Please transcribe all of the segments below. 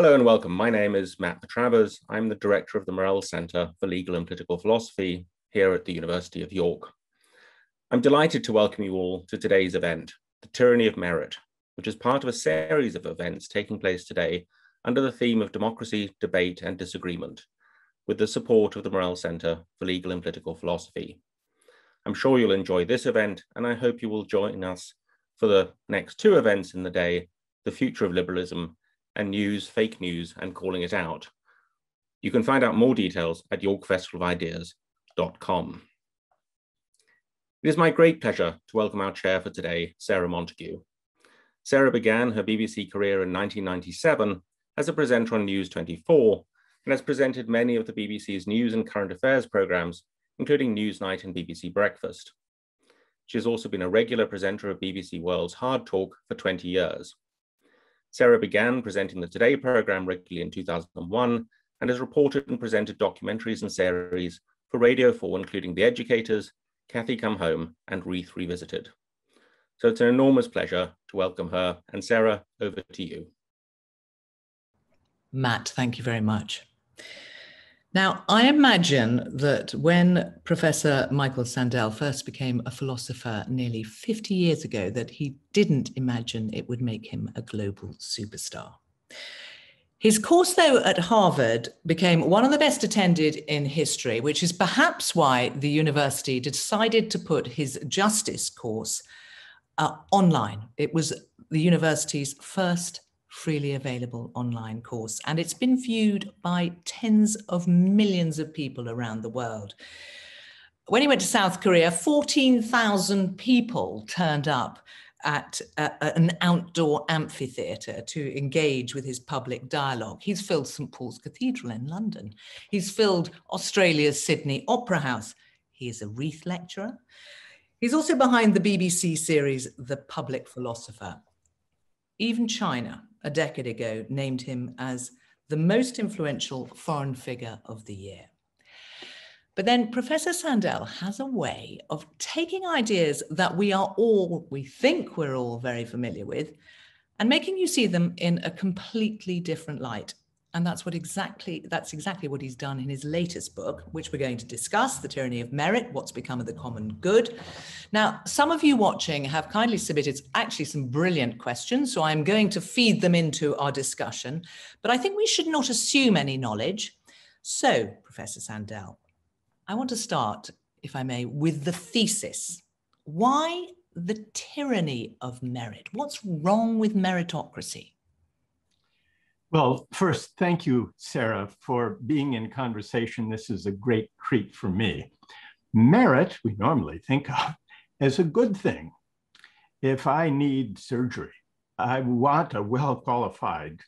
Hello and welcome. My name is Matt Travers. I'm the director of the Morrell Centre for Legal and Political Philosophy here at the University of York. I'm delighted to welcome you all to today's event, The Tyranny of Merit, which is part of a series of events taking place today under the theme of democracy, debate and disagreement, with the support of the Morrell Centre for Legal and Political Philosophy. I'm sure you'll enjoy this event and I hope you will join us for the next two events in the day, The Future of Liberalism and news, fake news, and calling it out. You can find out more details at yorkfestivalofIdeas.com. It is my great pleasure to welcome our chair for today, Sarah Montague. Sarah began her BBC career in 1997 as a presenter on News 24 and has presented many of the BBC's news and current affairs programs, including Newsnight and BBC Breakfast. She has also been a regular presenter of BBC World's Hard Talk for 20 years. Sarah began presenting the Today program regularly in 2001 and has reported and presented documentaries and series for Radio 4, including The Educators, Cathy Come Home, and Reith Revisited. So it's an enormous pleasure to welcome her. And Sarah, over to you. Matt, thank you very much. Now, I imagine that when Professor Michael Sandel first became a philosopher nearly 50 years ago, that he didn't imagine it would make him a global superstar. His course, though, at Harvard became one of the best attended in history, which is perhaps why the university decided to put his justice course uh, online. It was the university's first freely available online course, and it's been viewed by tens of millions of people around the world. When he went to South Korea, 14,000 people turned up at a, an outdoor amphitheatre to engage with his public dialogue. He's filled St Paul's Cathedral in London. He's filled Australia's Sydney Opera House. He is a Reith lecturer. He's also behind the BBC series The Public Philosopher. Even China, a decade ago, named him as the most influential foreign figure of the year. But then Professor Sandel has a way of taking ideas that we are all, we think we're all very familiar with, and making you see them in a completely different light and that's what exactly that's exactly what he's done in his latest book which we're going to discuss the tyranny of merit what's become of the common good. Now some of you watching have kindly submitted actually some brilliant questions so i'm going to feed them into our discussion. But i think we should not assume any knowledge. So professor sandel i want to start if i may with the thesis. Why the tyranny of merit? What's wrong with meritocracy well, first, thank you, Sarah, for being in conversation. This is a great treat for me. Merit, we normally think of as a good thing. If I need surgery, I want a well qualified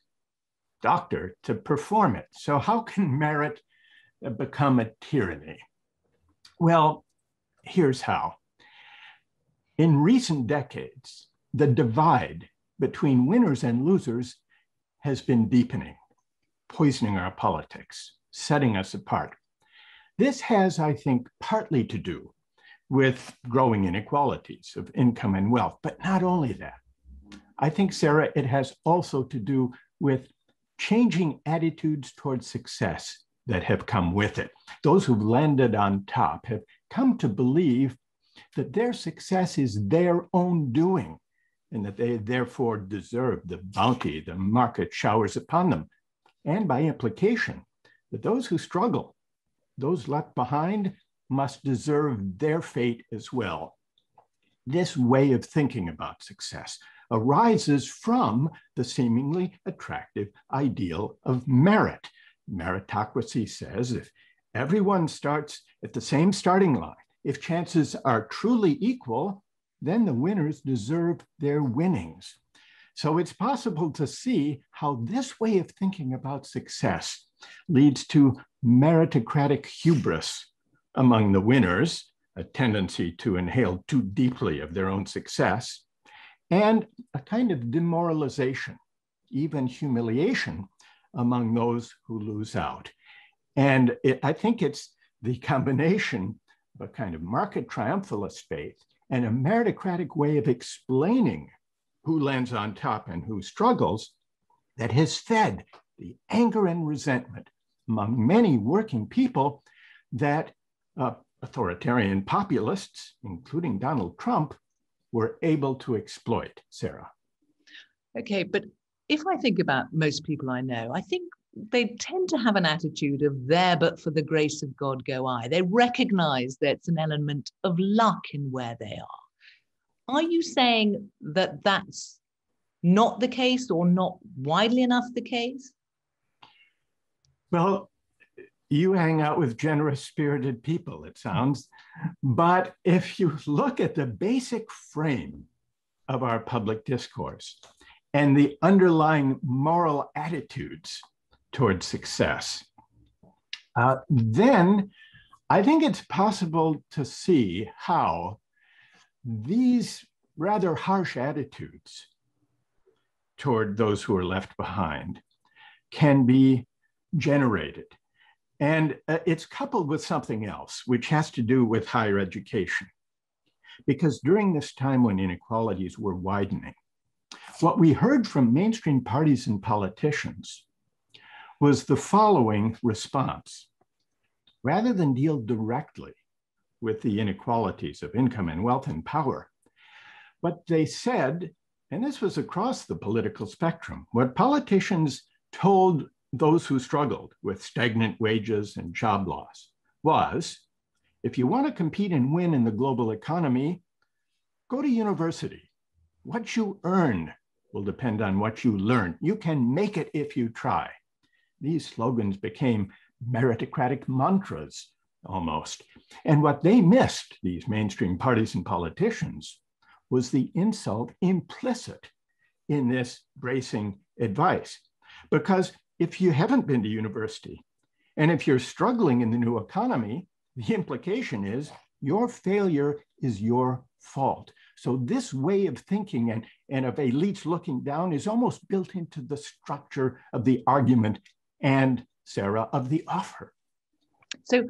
doctor to perform it. So, how can merit become a tyranny? Well, here's how. In recent decades, the divide between winners and losers has been deepening, poisoning our politics, setting us apart. This has, I think, partly to do with growing inequalities of income and wealth, but not only that. I think, Sarah, it has also to do with changing attitudes towards success that have come with it. Those who've landed on top have come to believe that their success is their own doing and that they therefore deserve the bounty the market showers upon them. And by implication, that those who struggle, those left behind, must deserve their fate as well. This way of thinking about success arises from the seemingly attractive ideal of merit. Meritocracy says if everyone starts at the same starting line, if chances are truly equal, then the winners deserve their winnings. So it's possible to see how this way of thinking about success leads to meritocratic hubris among the winners, a tendency to inhale too deeply of their own success, and a kind of demoralization, even humiliation among those who lose out. And it, I think it's the combination of a kind of market triumphalist faith and a meritocratic way of explaining who lands on top and who struggles that has fed the anger and resentment among many working people that uh, authoritarian populists, including Donald Trump, were able to exploit, Sarah. Okay, but if I think about most people I know, I think they tend to have an attitude of there but for the grace of God go I. They recognize there's an element of luck in where they are. Are you saying that that's not the case or not widely enough the case? Well, you hang out with generous spirited people, it sounds. But if you look at the basic frame of our public discourse and the underlying moral attitudes towards success, uh, then I think it's possible to see how these rather harsh attitudes toward those who are left behind can be generated. And uh, it's coupled with something else, which has to do with higher education. Because during this time when inequalities were widening, what we heard from mainstream parties and politicians was the following response. Rather than deal directly with the inequalities of income and wealth and power, what they said, and this was across the political spectrum, what politicians told those who struggled with stagnant wages and job loss was if you want to compete and win in the global economy, go to university. What you earn will depend on what you learn. You can make it if you try these slogans became meritocratic mantras almost. And what they missed, these mainstream parties and politicians, was the insult implicit in this bracing advice. Because if you haven't been to university, and if you're struggling in the new economy, the implication is your failure is your fault. So this way of thinking and, and of elites looking down is almost built into the structure of the argument and Sarah of the offer. So,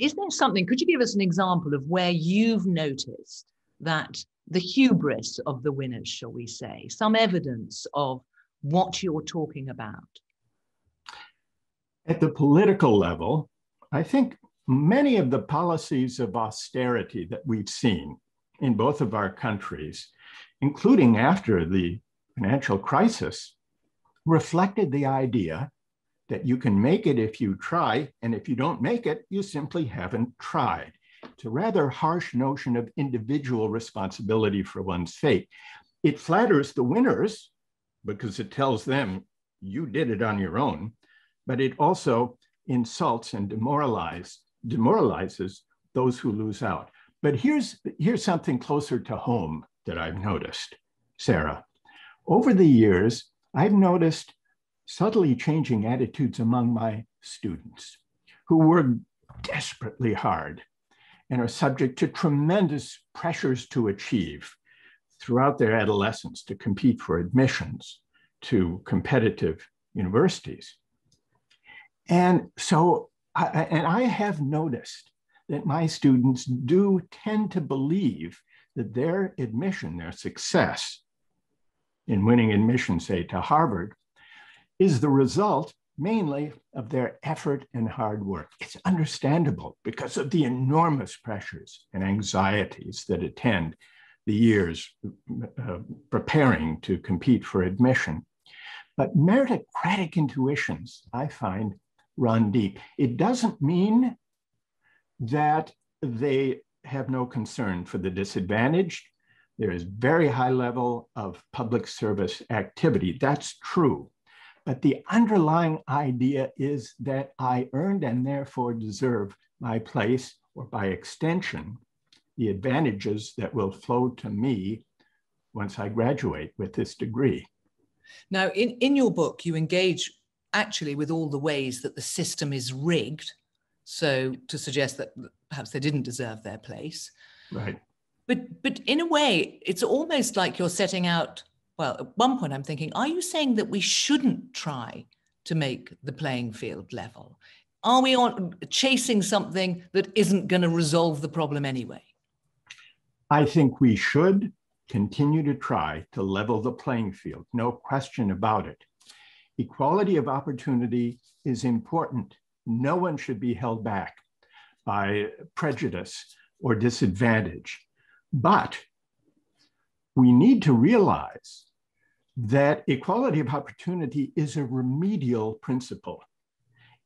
is there something, could you give us an example of where you've noticed that the hubris of the winners, shall we say, some evidence of what you're talking about? At the political level, I think many of the policies of austerity that we've seen in both of our countries, including after the financial crisis, reflected the idea that you can make it if you try, and if you don't make it, you simply haven't tried. It's a rather harsh notion of individual responsibility for one's fate. It flatters the winners because it tells them you did it on your own, but it also insults and demoralize, demoralizes those who lose out. But here's, here's something closer to home that I've noticed, Sarah. Over the years, I've noticed subtly changing attitudes among my students who work desperately hard and are subject to tremendous pressures to achieve throughout their adolescence to compete for admissions to competitive universities. And so, I, and I have noticed that my students do tend to believe that their admission, their success in winning admission, say to Harvard, is the result mainly of their effort and hard work. It's understandable because of the enormous pressures and anxieties that attend the years uh, preparing to compete for admission. But meritocratic intuitions, I find, run deep. It doesn't mean that they have no concern for the disadvantaged. There is very high level of public service activity. That's true. But the underlying idea is that I earned and therefore deserve my place, or by extension, the advantages that will flow to me once I graduate with this degree. Now, in, in your book, you engage actually with all the ways that the system is rigged. So to suggest that perhaps they didn't deserve their place. Right. But but in a way, it's almost like you're setting out well, at one point I'm thinking, are you saying that we shouldn't try to make the playing field level? Are we on chasing something that isn't going to resolve the problem anyway? I think we should continue to try to level the playing field, no question about it. Equality of opportunity is important. No one should be held back by prejudice or disadvantage. But we need to realize that equality of opportunity is a remedial principle.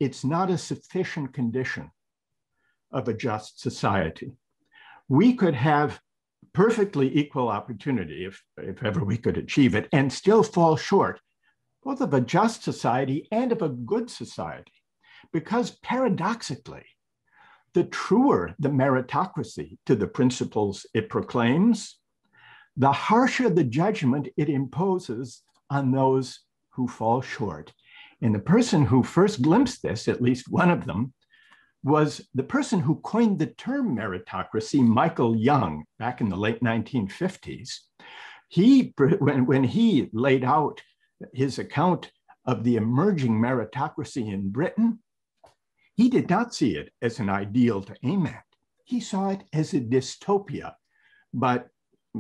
It's not a sufficient condition of a just society. We could have perfectly equal opportunity, if, if ever we could achieve it, and still fall short both of a just society and of a good society. Because paradoxically, the truer the meritocracy to the principles it proclaims, the harsher the judgment it imposes on those who fall short. And the person who first glimpsed this, at least one of them, was the person who coined the term meritocracy, Michael Young, back in the late 1950s. He, when, when he laid out his account of the emerging meritocracy in Britain, he did not see it as an ideal to aim at. He saw it as a dystopia. But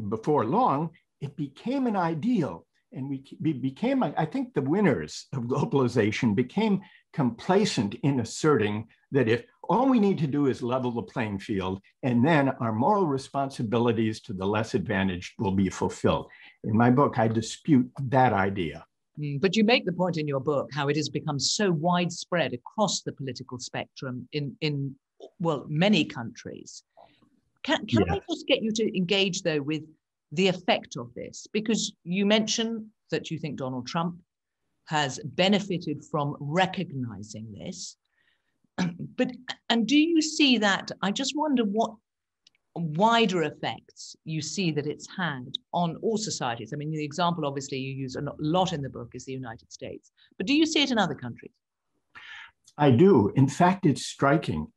before long, it became an ideal. And we, we became, I think, the winners of globalization became complacent in asserting that if all we need to do is level the playing field, and then our moral responsibilities to the less advantaged will be fulfilled. In my book, I dispute that idea. Mm, but you make the point in your book how it has become so widespread across the political spectrum in, in well, many countries. Can, can yeah. I just get you to engage, though, with the effect of this? Because you mentioned that you think Donald Trump has benefited from recognizing this. but and do you see that? I just wonder what wider effects you see that it's had on all societies. I mean, the example obviously you use a lot in the book is the United States, but do you see it in other countries? I do. In fact, it's striking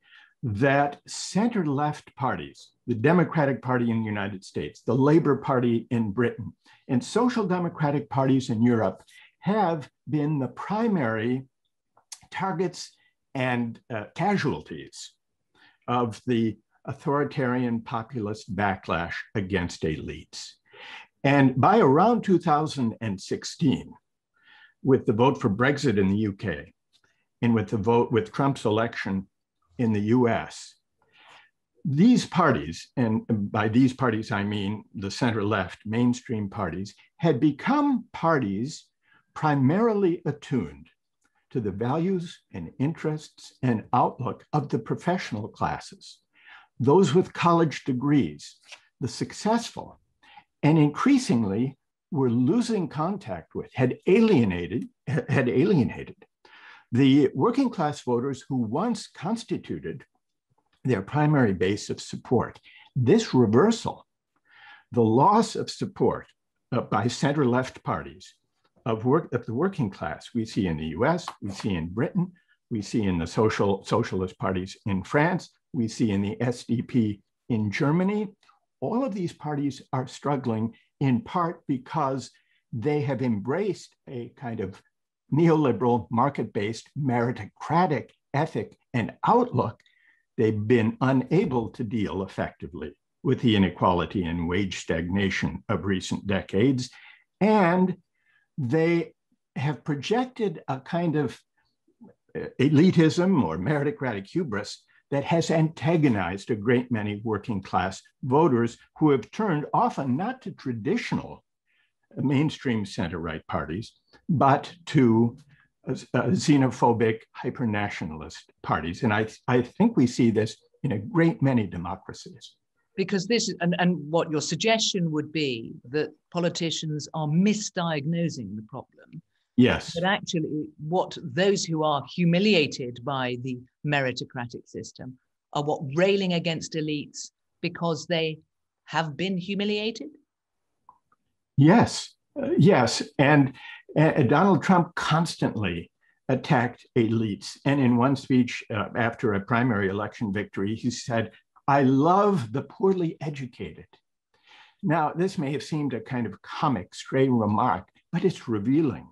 that center left parties, the Democratic Party in the United States, the Labor Party in Britain, and social democratic parties in Europe have been the primary targets and uh, casualties of the authoritarian populist backlash against elites. And by around 2016, with the vote for Brexit in the UK and with the vote with Trump's election in the US, these parties, and by these parties I mean the center left mainstream parties, had become parties primarily attuned to the values and interests and outlook of the professional classes, those with college degrees, the successful, and increasingly were losing contact with, had alienated, had alienated the working class voters who once constituted their primary base of support. This reversal, the loss of support uh, by center left parties of work of the working class we see in the US, we see in Britain, we see in the social socialist parties in France, we see in the SDP in Germany. All of these parties are struggling in part because they have embraced a kind of neoliberal, market-based, meritocratic ethic and outlook. They've been unable to deal effectively with the inequality and wage stagnation of recent decades. And they have projected a kind of uh, elitism or meritocratic hubris that has antagonized a great many working class voters who have turned often not to traditional mainstream center right parties, but to uh, xenophobic, hyper-nationalist parties. And I, I think we see this in a great many democracies. Because this and, and what your suggestion would be that politicians are misdiagnosing the problem. Yes. But actually what those who are humiliated by the meritocratic system are what railing against elites because they have been humiliated? Yes yes and uh, donald trump constantly attacked elites and in one speech uh, after a primary election victory he said I love the poorly educated. Now, this may have seemed a kind of comic, stray remark, but it's revealing.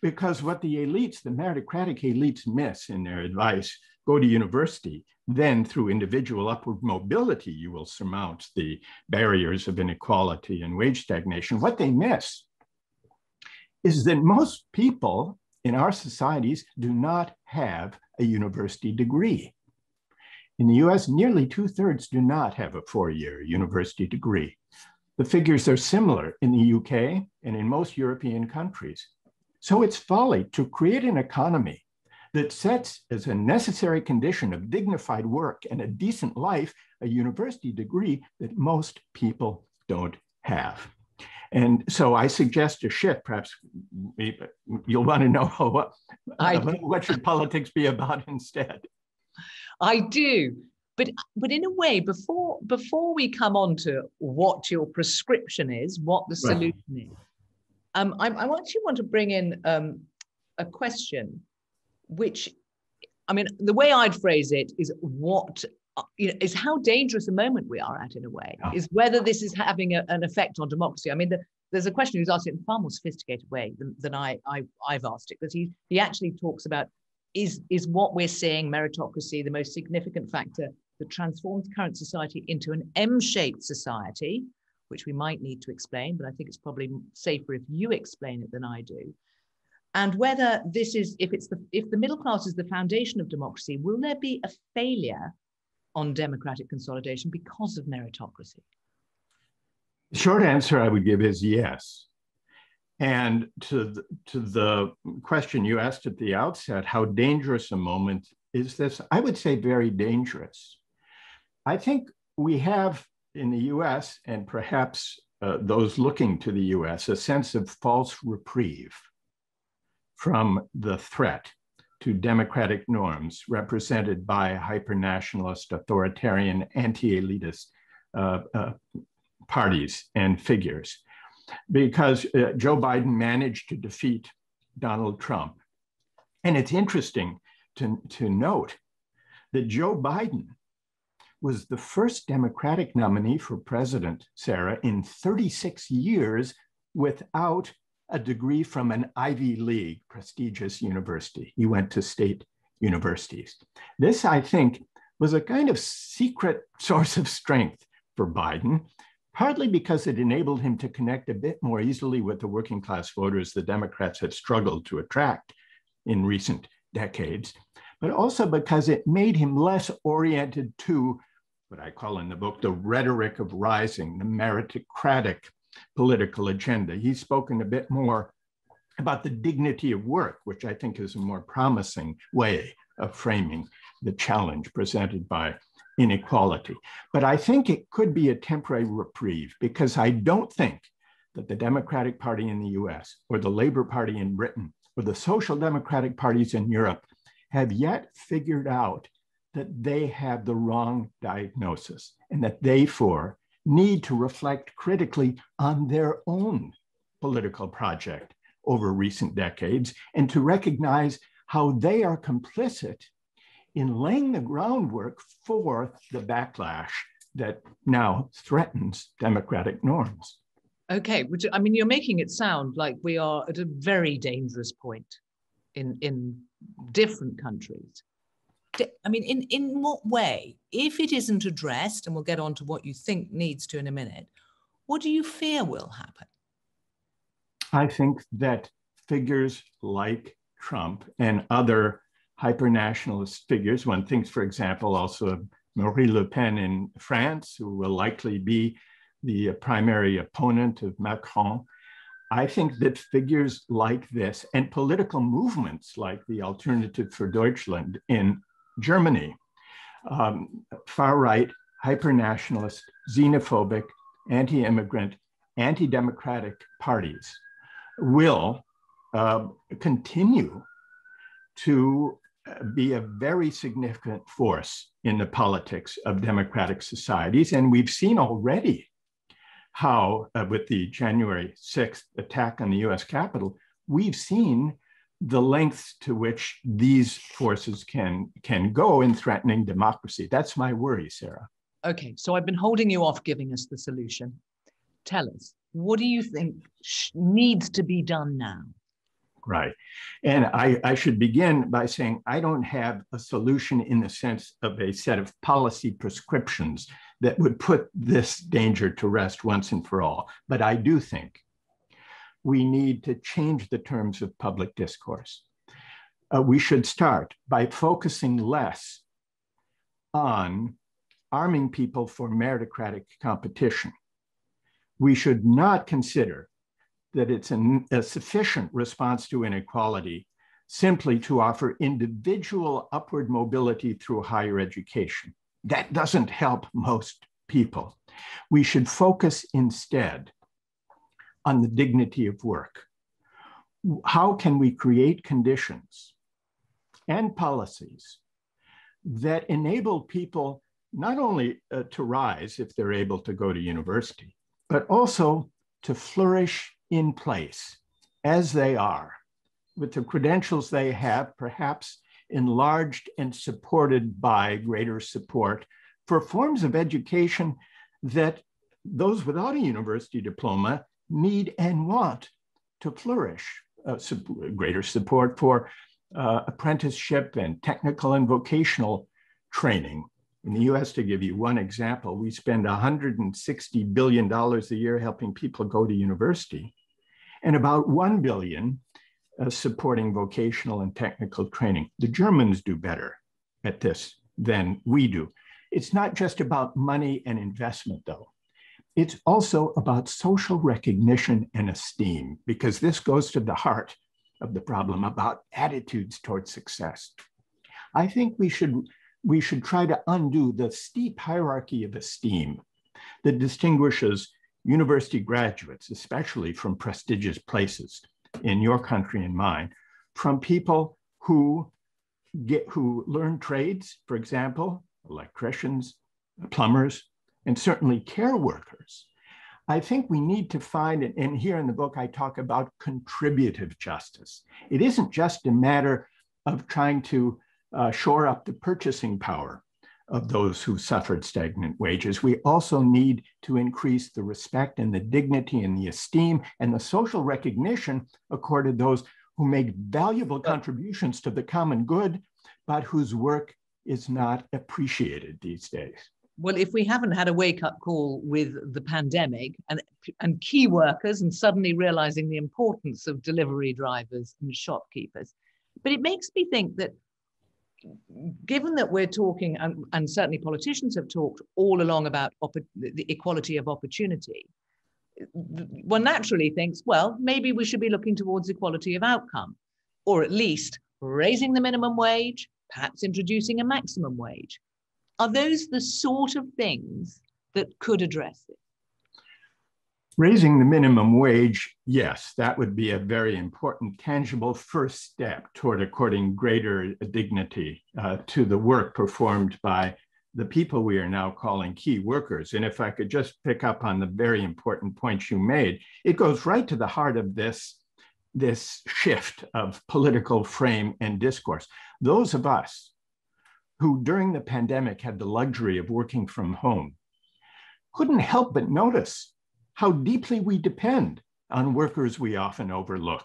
Because what the elites, the meritocratic elites, miss in their advice go to university, then through individual upward mobility, you will surmount the barriers of inequality and wage stagnation. What they miss is that most people in our societies do not have a university degree. In the US, nearly two thirds do not have a four year university degree. The figures are similar in the UK and in most European countries. So it's folly to create an economy that sets as a necessary condition of dignified work and a decent life a university degree that most people don't have. And so I suggest a shift. Perhaps you'll want to know what, I, what should politics be about instead. I do, but but in a way, before before we come on to what your prescription is, what the solution right. is, um, I, I actually want to bring in um, a question which I mean, the way I'd phrase it is what you know is how dangerous a moment we are at in a way yeah. is whether this is having a, an effect on democracy. I mean, the, there's a question who's asked it in a far more sophisticated way than, than I, I I've asked it, because he he actually talks about is is what we're seeing meritocracy the most significant factor that transforms current society into an M-shaped society, which we might need to explain, but I think it's probably safer if you explain it than I do and whether this is if it's the if the middle class is the foundation of democracy will there be a failure on democratic consolidation because of meritocracy? The short answer i would give is yes. And to the, to the question you asked at the outset how dangerous a moment is this? I would say very dangerous. I think we have in the us and perhaps uh, those looking to the us a sense of false reprieve from the threat to democratic norms represented by hyper-nationalist, authoritarian, anti-elitist uh, uh, parties and figures. Because uh, Joe Biden managed to defeat Donald Trump. And it's interesting to, to note that Joe Biden was the first Democratic nominee for president, Sarah, in 36 years without a degree from an Ivy League prestigious university. He went to state universities. This, I think, was a kind of secret source of strength for Biden, partly because it enabled him to connect a bit more easily with the working class voters the Democrats had struggled to attract in recent decades, but also because it made him less oriented to what I call in the book the rhetoric of rising, the meritocratic political agenda. He's spoken a bit more about the dignity of work, which I think is a more promising way of framing the challenge presented by inequality. But I think it could be a temporary reprieve because I don't think that the Democratic Party in the US or the Labour Party in Britain or the Social Democratic parties in Europe have yet figured out that they have the wrong diagnosis and that therefore need to reflect critically on their own political project over recent decades and to recognize how they are complicit in laying the groundwork for the backlash that now threatens democratic norms. Okay, which I mean, you're making it sound like we are at a very dangerous point in in different countries. I mean, in, in what way, if it isn't addressed, and we'll get on to what you think needs to in a minute, what do you fear will happen? I think that figures like Trump and other hyper-nationalist figures, one thinks, for example, also of Marine Le Pen in France, who will likely be the primary opponent of Macron. I think that figures like this and political movements like the Alternative for Deutschland in Germany, um, far right, hyper nationalist, xenophobic, anti immigrant, anti democratic parties will uh, continue to be a very significant force in the politics of democratic societies. And we've seen already how, uh, with the January 6th attack on the US Capitol, we've seen the lengths to which these forces can can go in threatening democracy. That's my worry, Sarah. Okay, so I've been holding you off giving us the solution. Tell us, what do you think needs to be done now? Right. And I, I should begin by saying I don't have a solution in the sense of a set of policy prescriptions that would put this danger to rest once and for all. But I do think we need to change the terms of public discourse. uh, we should start by focusing less on arming people for meritocratic competition. We should not consider that it's an, a sufficient response to inequality simply to offer individual upward mobility through higher education. That doesn't help most people. We should focus instead on the dignity of work. How can we create conditions and policies that enable people not only uh, to rise if they're able to go to university, but also to flourish in place as they are with the credentials they have, perhaps enlarged and supported by greater support for forms of education that those without a university diploma need and want to flourish. Uh, greater support for uh, apprenticeship and technical and vocational training. In the US, to give you one example, we spend $160 billion a year helping people go to university, and about 1 billion uh, supporting vocational and technical training. The Germans do better at this than we do. It's not just about money and investment, though. It's also about social recognition and esteem, because this goes to the heart of the problem about attitudes towards success. I think we should, we should try to undo the steep hierarchy of esteem that distinguishes university graduates, especially from prestigious places, in your country and mine from people who get who learn trades, for example, electricians, plumbers, and certainly care workers. I think we need to find, and here in the book, I talk about contributive justice. It isn't just a matter of trying to uh, shore up the purchasing power of those who suffered stagnant wages. We also need to increase the respect and the dignity and the esteem and the social recognition accorded those who make valuable contributions to the common good, but whose work is not appreciated these days. Well, if we haven't had a wake up call with the pandemic and, and key workers and suddenly realizing the importance of delivery drivers and shopkeepers, but it makes me think that given that we're talking, and, and, certainly politicians have talked all along about the equality of opportunity, one naturally thinks, well, maybe we should be looking towards equality of outcome, or at least raising the minimum wage, perhaps introducing a maximum wage. Are those the sort of things that could address it? Raising the minimum wage, yes, that would be a very important, tangible first step toward according greater dignity uh, to the work performed by the people we are now calling key workers. And if I could just pick up on the very important points you made, it goes right to the heart of this, this shift of political frame and discourse. Those of us who during the pandemic had the luxury of working from home couldn't help but notice how deeply we depend on workers we often overlook.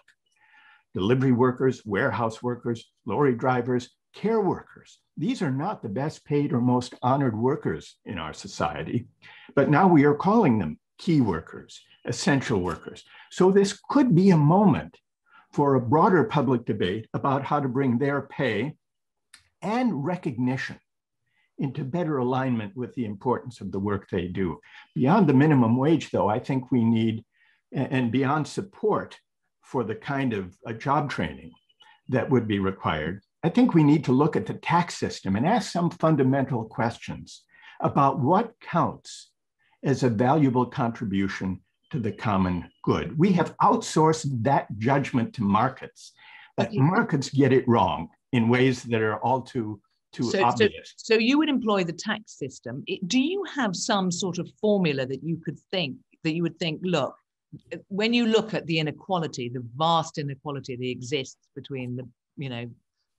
Delivery workers, warehouse workers, lorry drivers, care workers. These are not the best paid or most honored workers in our society, but now we are calling them key workers, essential workers. So this could be a moment for a broader public debate about how to bring their pay and recognition into better alignment with the importance of the work they do. Beyond the minimum wage, though, I think we need, and beyond support for the kind of uh, job training that would be required, I think we need to look at the tax system and ask some fundamental questions about what counts as a valuable contribution to the common good. We have outsourced that judgment to markets, but markets get it wrong in ways that are all too too so, obvious. So, so you would employ the tax system. It, do you have some sort of formula that you could think that you would think, look, when you look at the inequality, the vast inequality that exists between the, you know,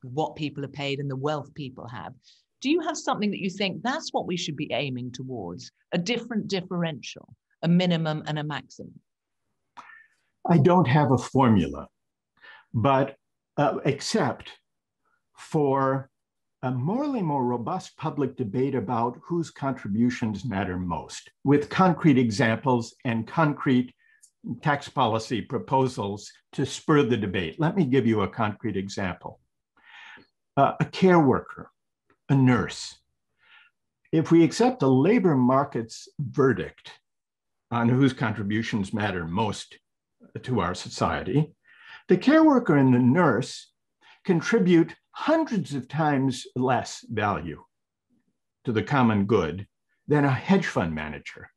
what people are paid and the wealth people have, do you have something that you think that's what we should be aiming towards? A different differential, a minimum and a maximum? I don't have a formula, but uh, except for a morally more robust public debate about whose contributions matter most, with concrete examples and concrete tax policy proposals to spur the debate. Let me give you a concrete example. uh, a care worker, a nurse. If we accept the labor market's verdict on whose contributions matter most to our society, the care worker and the nurse contribute hundreds of times less value to the common good than a hedge fund manager.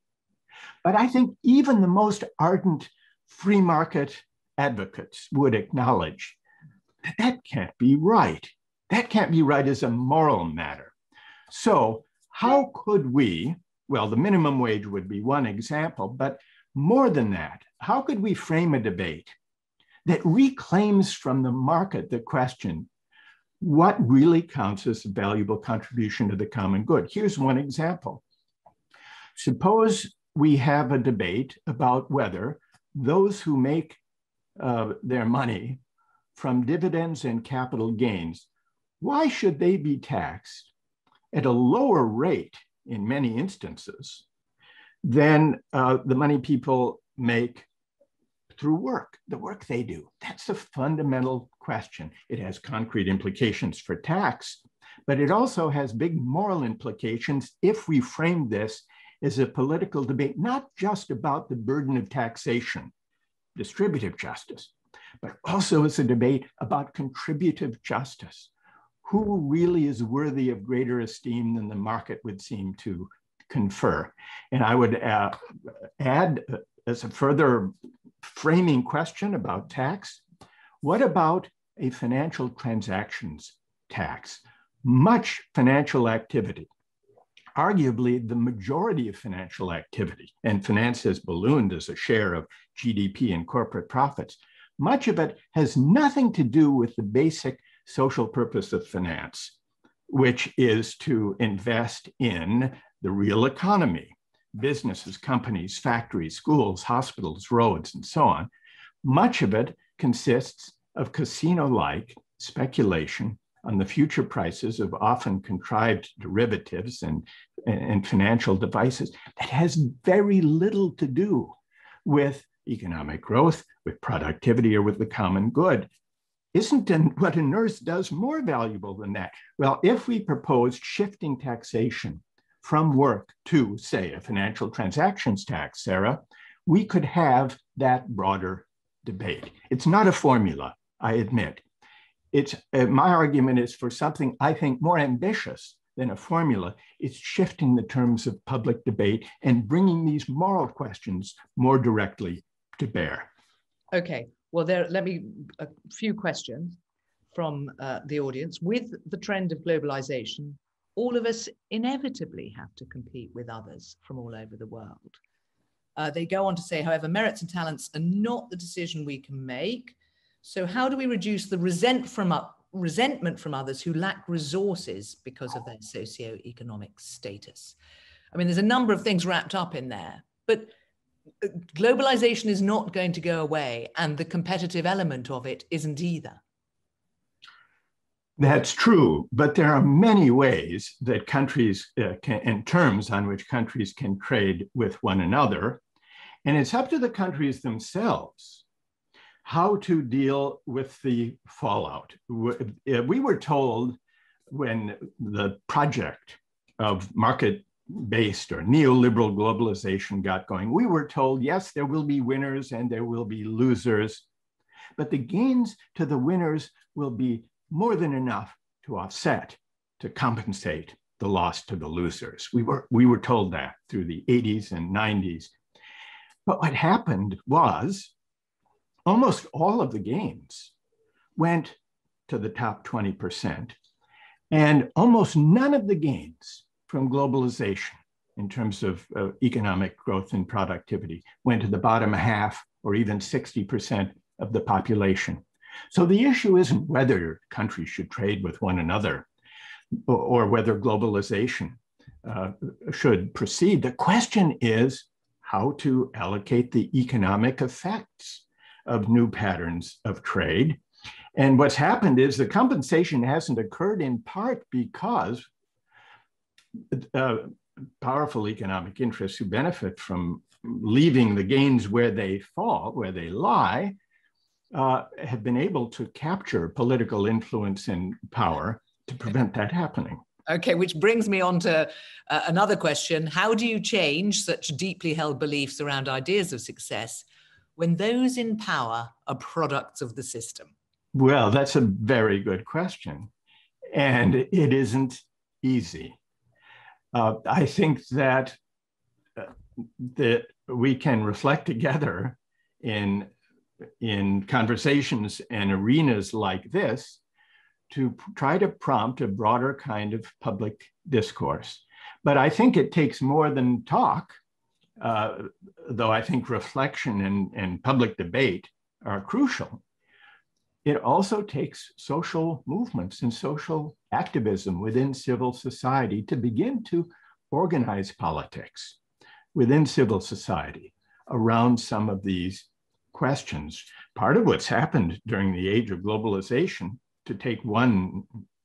But I think even the most ardent free market advocates would acknowledge that that can't be right. That can't be right as a moral matter. So, how could we? Well, the minimum wage would be one example, but more than that, how could we frame a debate that reclaims from the market the question what really counts as a valuable contribution to the common good? Here's one example. Suppose we have a debate about whether those who make uh, their money from dividends and capital gains, why should they be taxed at a lower rate in many instances than uh, the money people make through work, the work they do? That's a fundamental question. It has concrete implications for tax, but it also has big moral implications if we frame this as a political debate, not just about the burden of taxation, distributive justice, but also as a debate about contributive justice. Who really is worthy of greater esteem than the market would seem to confer? And I would uh, add uh, as a further framing question about tax, what about a financial transactions tax? Much financial activity. Arguably the majority of financial activity, and finance has ballooned as a share of GDP and corporate profits, much of it has nothing to do with the basic social purpose of finance, which is to invest in the real economy, businesses, companies, factories, schools, hospitals, roads, and so on. Much of it consists of casino like speculation on the future prices of often contrived derivatives and, and financial devices that has very little to do with economic growth, with productivity, or with the common good. Isn't what a nurse does more valuable than that? Well, if we proposed shifting taxation from work to, say, a financial transactions tax, Sarah, we could have that broader debate. It's not a formula, I admit it's uh, my argument is for something I think more ambitious than a formula. It's shifting the terms of public debate and bringing these moral questions more directly to bear. Okay, well, there. Let me a few questions from uh, the audience. With the trend of globalization, all of us inevitably have to compete with others from all over the world. Uh, they go on to say, however, merits and talents are not the decision we can make. So how do we reduce the resent from, resentment from others who lack resources because of their socio-economic status? I mean, there's a number of things wrapped up in there, but uh, globalization is not going to go away and the competitive element of it isn't either. That's true, but there are many ways that countries uh, can, and terms on which countries can trade with one another. And it's up to the countries themselves how to deal with the fallout. We were told when the project of market based or neoliberal globalization got going, we were told, yes, there will be winners and there will be losers, but the gains to the winners will be more than enough to offset, to compensate the loss to the losers. We were, we were told that through the 80s and 90s. But what happened was almost all of the gains went to the top 20%. And almost none of the gains from globalization in terms of uh, economic growth and productivity went to the bottom half or even 60% of the population. So the issue isn't whether countries should trade with one another or, whether globalization uh, should proceed. The question is how to allocate the economic effects of new patterns of trade. And what's happened is the compensation hasn't occurred in part because uh, powerful economic interests who benefit from leaving the gains where they fall, where they lie, uh, have been able to capture political influence and power to prevent that happening. Okay, which brings me on to uh, another question. How do you change such deeply held beliefs around ideas of success when those in power are products of the system? Well, that's a very good question. And it isn't easy. Uh, I think that, uh, that we can reflect together in, in conversations and arenas like this to try to prompt a broader kind of public discourse. But I think it takes more than talk, uh, though I think reflection and, and public debate are crucial. It also takes social movements and social activism within civil society to begin to organize politics within civil society around some of these questions. Part of what's happened during the age of globalization to take one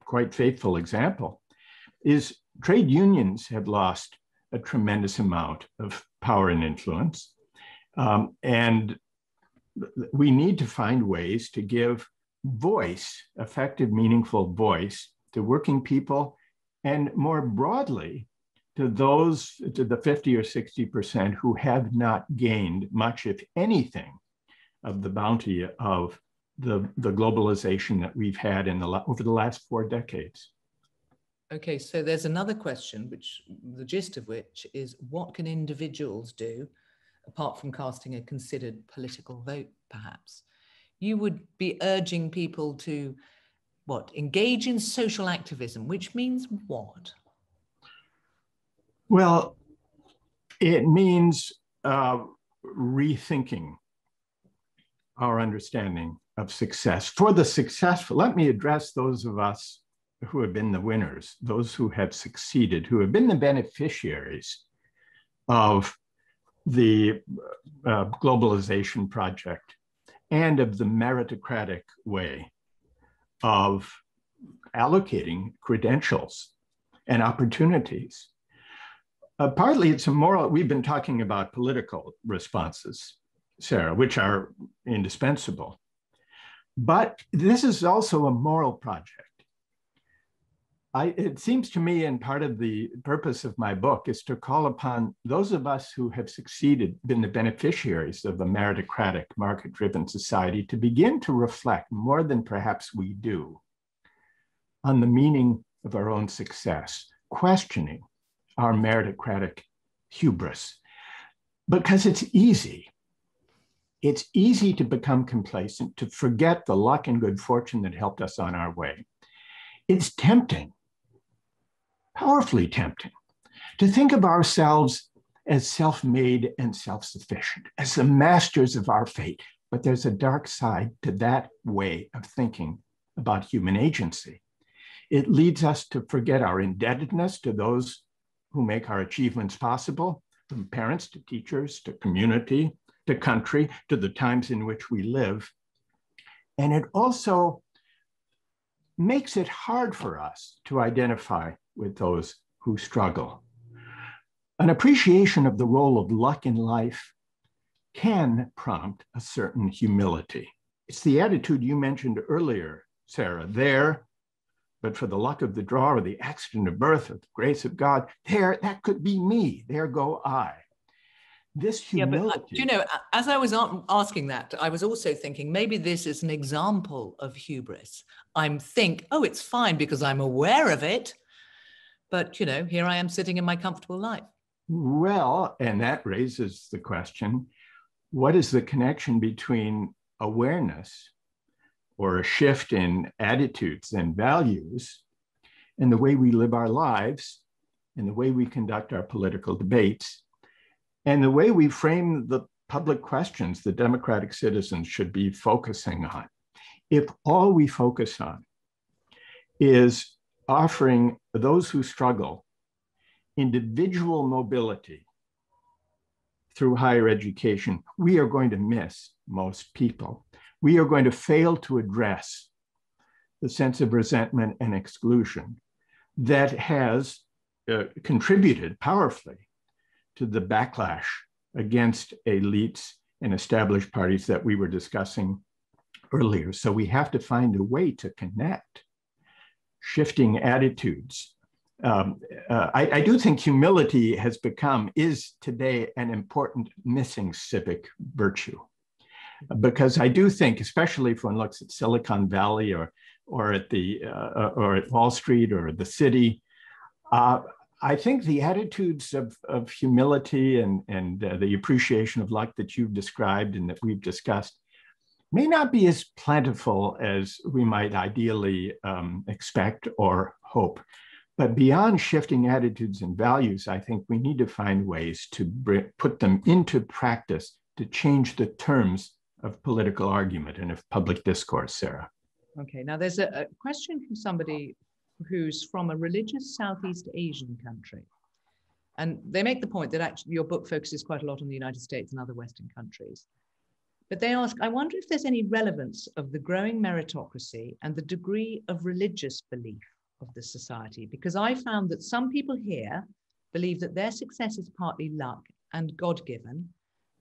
quite faithful example, is trade unions have lost a tremendous amount of power and influence. Um, and we need to find ways to give voice, effective, meaningful voice to working people and more broadly to those, to the 50 or 60% who have not gained much, if anything, of the bounty of the, the globalization that we've had in the over the last four decades. Okay, so there's another question, which the gist of which is what can individuals do, apart from casting a considered political vote, perhaps? You would be urging people to what? Engage in social activism, which means what? Well, it means uh, rethinking our understanding of success. For the successful, let me address those of us who have been the winners, those who have succeeded, who have been the beneficiaries of the uh, globalization project and of the meritocratic way of allocating credentials and opportunities. Uh, partly it's a moral, we've been talking about political responses, Sarah, which are indispensable. But this is also a moral project. I, it seems to me, and part of the purpose of my book is to call upon those of us who have succeeded, been the beneficiaries of a meritocratic, market driven society, to begin to reflect more than perhaps we do on the meaning of our own success, questioning our meritocratic hubris. Because it's easy it's easy to become complacent, to forget the luck and good fortune that helped us on our way. It's tempting, powerfully tempting, to think of ourselves as self made and self sufficient, as the masters of our fate. But there's a dark side to that way of thinking about human agency. It leads us to forget our indebtedness to those who make our achievements possible, from parents to teachers to community to country, to the times in which we live. And it also makes it hard for us to identify with those who struggle. An appreciation of the role of luck in life can prompt a certain humility. It's the attitude you mentioned earlier, Sarah. There, but for the luck of the draw or the accident of birth or the grace of God, there, that could be me. There go I this humility. Yeah, but, uh, you know, as I was asking that, I was also thinking maybe this is an example of hubris. I'm think, oh, it's fine because I'm aware of it, but you know, here I am sitting in my comfortable life. Well, and that raises the question: what is the connection between awareness, or a shift in attitudes and values, and the way we live our lives, and the way we conduct our political debates? And the way we frame the public questions the democratic citizens should be focusing on, if all we focus on is offering those who struggle individual mobility through higher education, we are going to miss most people. We are going to fail to address the sense of resentment and exclusion that has uh, contributed powerfully to the backlash against elites and established parties that we were discussing earlier. So we have to find a way to connect shifting attitudes. Um, uh, I, I, do think humility has become, is today an important missing civic virtue. Because I do think, especially if one looks at Silicon Valley or, or at the uh, or at Wall Street or the city, uh, I think the attitudes of, of humility and, and uh, the appreciation of luck that you've described and that we've discussed may not be as plentiful as we might ideally um, expect or hope. But beyond shifting attitudes and values, I think we need to find ways to put them into practice to change the terms of political argument and of public discourse, Sarah. Okay, now there's a, a question from somebody who's from a religious Southeast Asian country. And they make the point that actually your book focuses quite a lot on the United States and other Western countries. But they ask, I wonder if there's any relevance of the growing meritocracy and the degree of religious belief of the society, because I found that some people here believe that their success is partly luck and God given,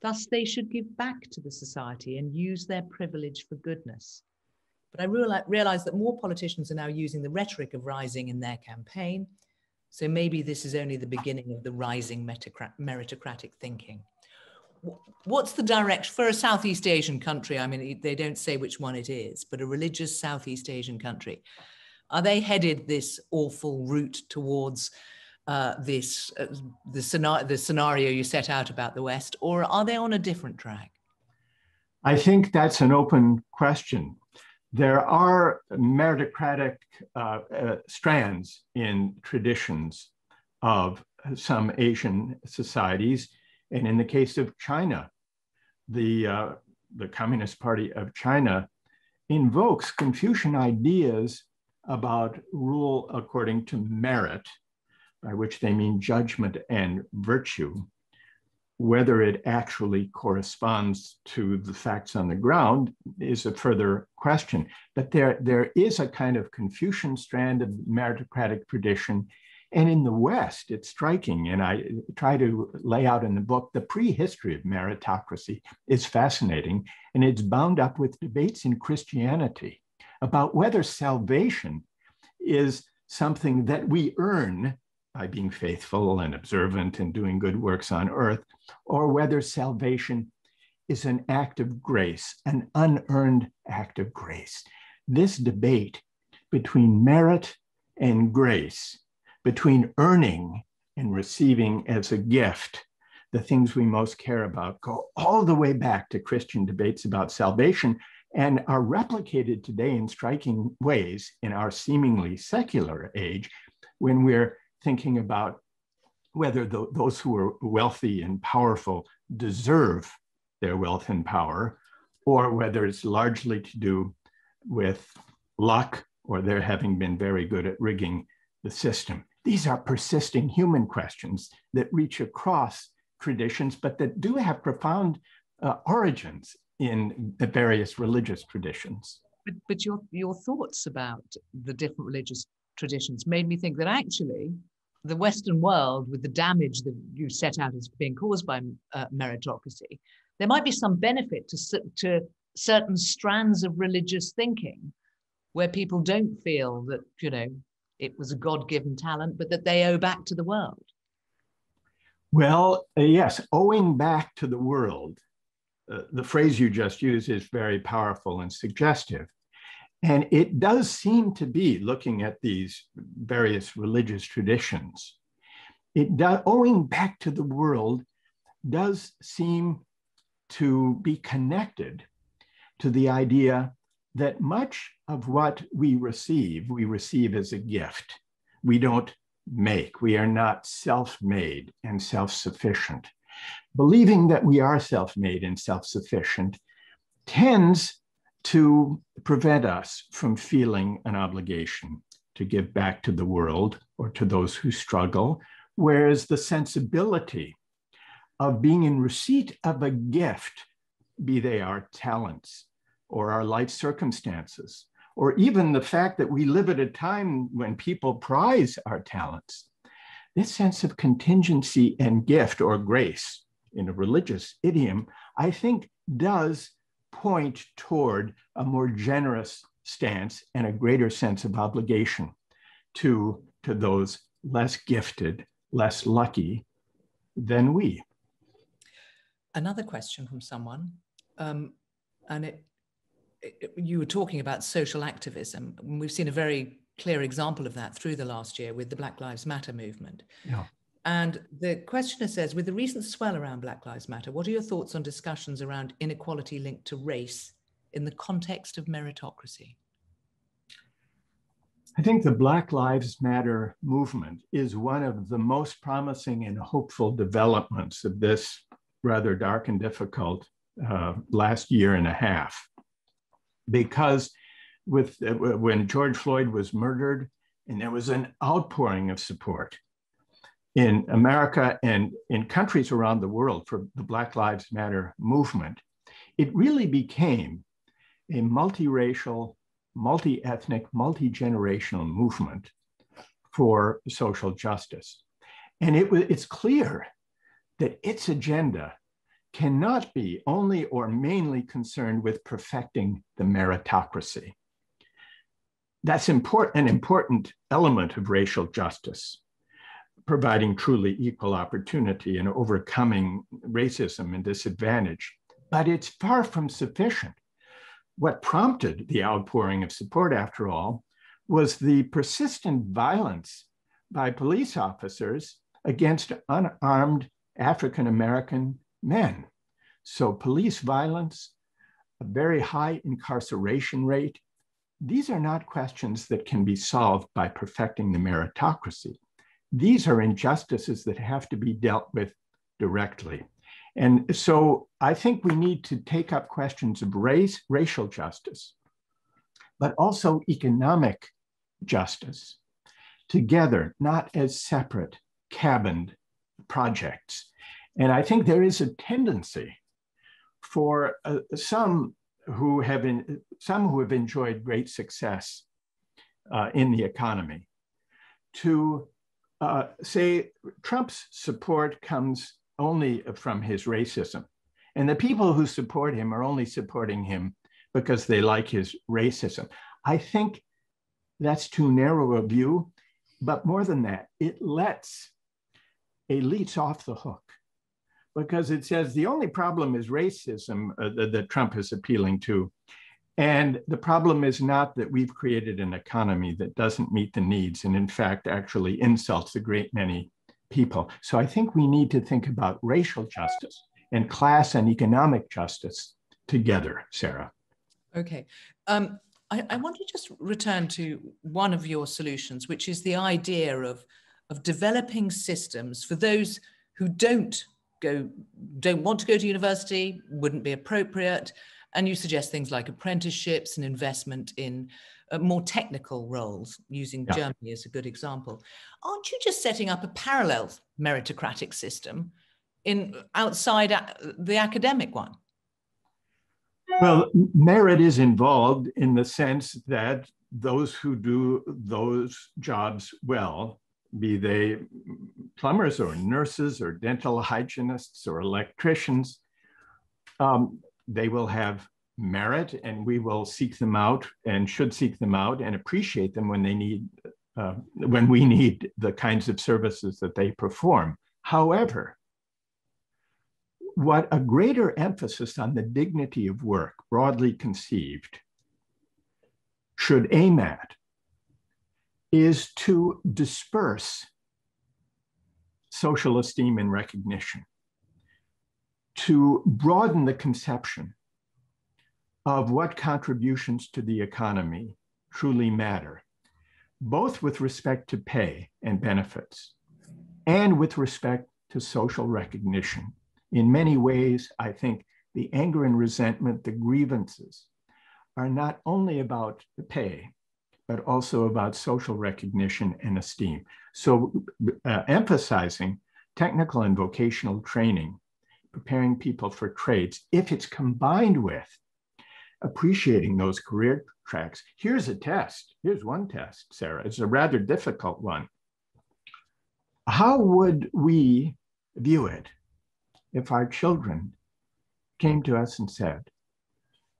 thus, they should give back to the society and use their privilege for goodness. But I realize that more politicians are now using the rhetoric of rising in their campaign. So maybe this is only the beginning of the rising meritocratic thinking what's the direction for a Southeast Asian country? I mean, they don't say which one it is, but a religious Southeast Asian country. Are they headed this awful route towards uh, this uh, the, scenario, the scenario you set out about the West, or are they on a different track? I think that's an open question. There are meritocratic uh, uh strands in traditions of some Asian societies and in the case of China, the, uh, the Communist Party of China invokes Confucian ideas about rule according to merit, by which they mean judgment and virtue. Whether it actually corresponds to the facts on the ground is a further question. But there, there is a kind of Confucian strand of meritocratic tradition. And in the West, it's striking, and I try to lay out in the book the prehistory of meritocracy is fascinating, and it's bound up with debates in Christianity about whether salvation is something that we earn by being faithful and observant and doing good works on earth, or whether salvation is an act of grace, an unearned act of grace. This debate between merit and grace between earning and receiving as a gift the things we most care about go all the way back to Christian debates about salvation and are replicated today in striking ways in our seemingly secular age when we're thinking about whether the, those who are wealthy and powerful deserve their wealth and power, or whether it's largely to do with luck or their having been very good at rigging the system. These are persisting human questions that reach across traditions, but that do have profound uh, origins in the various religious traditions. But, but your, your thoughts about the different religious traditions made me think that actually the Western world, with the damage that you set out as being caused by uh, meritocracy, there might be some benefit to, to certain strands of religious thinking where people don't feel that, you know, it was a God given talent, but that they owe back to the world? Well, uh, yes, owing back to the world. Uh, the phrase you just used is very powerful and suggestive. And it does seem to be, looking at these various religious traditions, it owing back to the world does seem to be connected to the idea that much of what we receive, we receive as a gift. We don't make, we are not self made and self sufficient. Believing that we are self made and self sufficient tends to prevent us from feeling an obligation to give back to the world or to those who struggle, whereas the sensibility of being in receipt of a gift, be they our talents, or our life circumstances, or even the fact that we live at a time when people prize our talents. This sense of contingency and gift or grace in a religious idiom, I think, does point toward a more generous stance and a greater sense of obligation. to, to those less gifted, less lucky than we. Another question from someone, um, and it, it, you were talking about social activism. We've seen a very clear example of that through the last year with the Black Lives Matter movement. Yeah. And the questioner says, with the recent swell around Black Lives Matter, what are your thoughts on discussions around inequality linked to race in the context of meritocracy? I think the Black Lives Matter movement is one of the most promising and hopeful developments of this rather dark and difficult uh, last year and a half. Because with uh, when George Floyd was murdered, and there was an outpouring of support in America and in countries around the world for the Black Lives Matter movement, it really became a multiracial, multi ethnic, multi generational movement for social justice. And it, it's clear that its agenda cannot be only or mainly concerned with perfecting the meritocracy. That's important, an important element of racial justice providing truly equal opportunity and overcoming racism and disadvantage. But it's far from sufficient. What prompted the outpouring of support, after all, was the persistent violence by police officers against unarmed African American men. So, police violence, a very high incarceration rate, these are not questions that can be solved by perfecting the meritocracy. These are injustices that have to be dealt with directly. And so I think we need to take up questions of race, racial justice, but also economic justice together, not as separate, cabined projects. And I think there is a tendency for uh, some who have some who have enjoyed great success uh, in the economy to uh, say Trump's support comes only from his racism. And the people who support him are only supporting him because they like his racism. I think that's too narrow a view. But more than that, it lets elites off the hook because it says the only problem is racism uh, that, that Trump is appealing to. And the problem is not that we've created an economy that doesn't meet the needs and, in fact, actually insults a great many people. So I think we need to think about racial justice and class and economic justice together, Sarah. Okay. Um, I, I, want to just return to one of your solutions, which is the idea of, of developing systems for those who don't go, don't want to go to university, wouldn't be appropriate, and you suggest things like apprenticeships and investment in uh, more technical roles, using yeah. Germany as a good example. Aren't you just setting up a parallel meritocratic system in outside the academic one? Well, merit is involved in the sense that those who do those jobs well, be they plumbers or nurses or dental hygienists or electricians, um, they will have merit and we will seek them out and should seek them out and appreciate them when they need uh, when we need the kinds of services that they perform. However what a greater emphasis on the dignity of work broadly conceived should aim at is to disperse social esteem and recognition to broaden the conception of what contributions to the economy truly matter, both with respect to pay and benefits and with respect to social recognition. In many ways, I think the anger and resentment, the grievances, are not only about the pay, but also about social recognition and esteem. So, uh, emphasizing technical and vocational training preparing people for trades if it's combined with appreciating those career tracks. Here's a test. Here's one test, Sarah. It's a rather difficult one. How would we view it if our children came to us and said,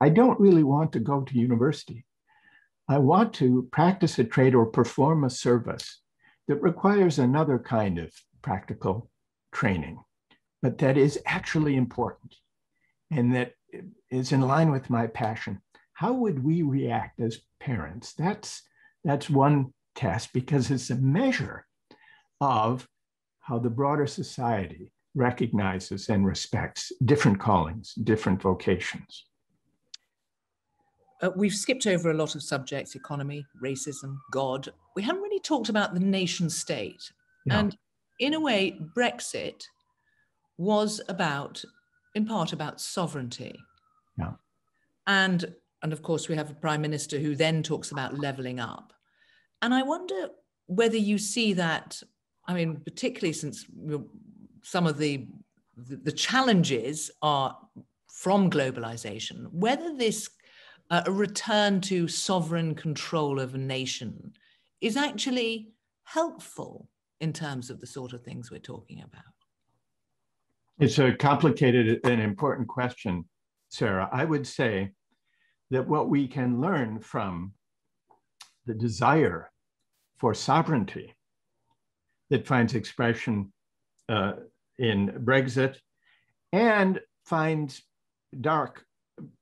I don't really want to go to university. I want to practice a trade or perform a service that requires another kind of practical training, but that is actually important and that is in line with my passion. How would we react as parents? That's, that's one test because it's a measure of how the broader society recognizes and respects different callings, different vocations. Uh, we've skipped over a lot of subjects economy, racism, God. We haven't really talked about the nation state. Yeah. And in a way, Brexit was about, in part, about sovereignty. Yeah. And, and of course, we have a prime minister who then talks about leveling up. And I wonder whether you see that, I mean, particularly since some of the, the, challenges are from globalization, whether this uh, a return to sovereign control of a nation is actually helpful in terms of the sort of things we're talking about? It's a complicated and important question, Sarah. I would say that what we can learn from the desire for sovereignty that finds expression uh, in Brexit and finds dark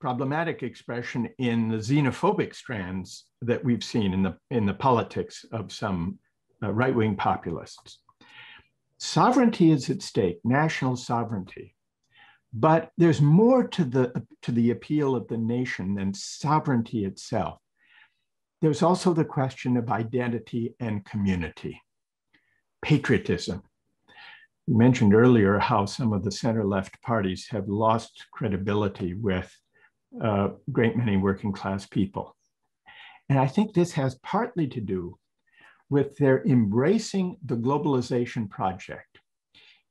problematic expression in the xenophobic strands that we've seen in the, in the politics of some uh, right-wing populists. Sovereignty is at stake, national sovereignty. But there's more to the, to the appeal of the nation than sovereignty itself. There's also the question of identity and community, patriotism. You mentioned earlier how some of the center left parties have lost credibility with a great many working class people. And I think this has partly to do with their embracing the globalization project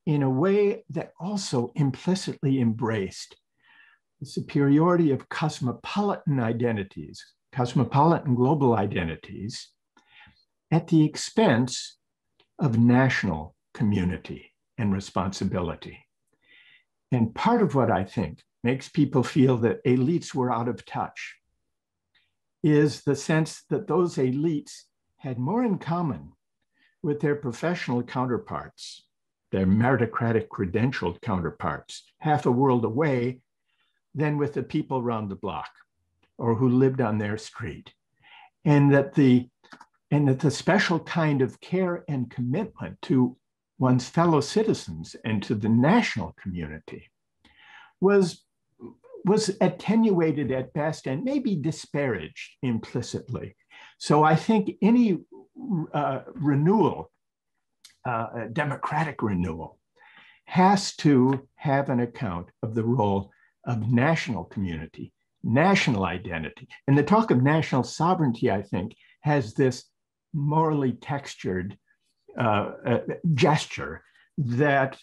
in a way that also implicitly embraced the superiority of cosmopolitan identities, cosmopolitan global identities, at the expense of national community and responsibility. And part of what I think makes people feel that elites were out of touch is the sense that those elites had more in common with their professional counterparts, their meritocratic credentialed counterparts, half a world away, than with the people around the block or who lived on their street. And that the and that the special kind of care and commitment to one's fellow citizens and to the national community was was attenuated at best and maybe disparaged implicitly. So I think any uh, renewal, uh, democratic renewal, has to have an account of the role of national community, national identity. And the talk of national sovereignty, I think, has this morally textured uh, uh gesture that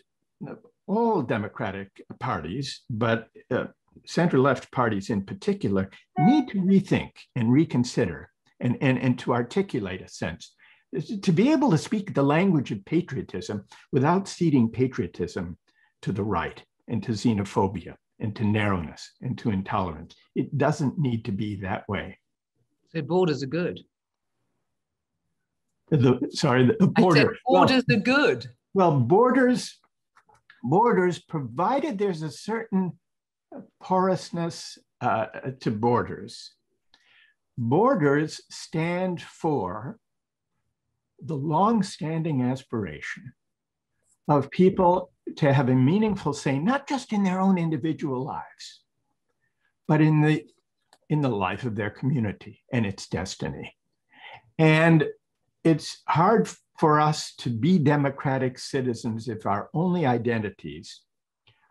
all democratic parties, but uh, center left parties in particular, need to rethink and reconsider and, and, and to articulate a sense. To be able to speak the language of patriotism without ceding patriotism to the right and to xenophobia and to narrowness and to intolerance. It doesn't need to be that way. So borders are good. The, sorry, the border. borders well, are good. Well, borders, borders, provided there's a certain porousness uh, to borders. Borders stand for the long-standing aspiration of people to have a meaningful say, not just in their own individual lives, but in the, in the life of their community and its destiny. And it's hard for us to be democratic citizens if our only identities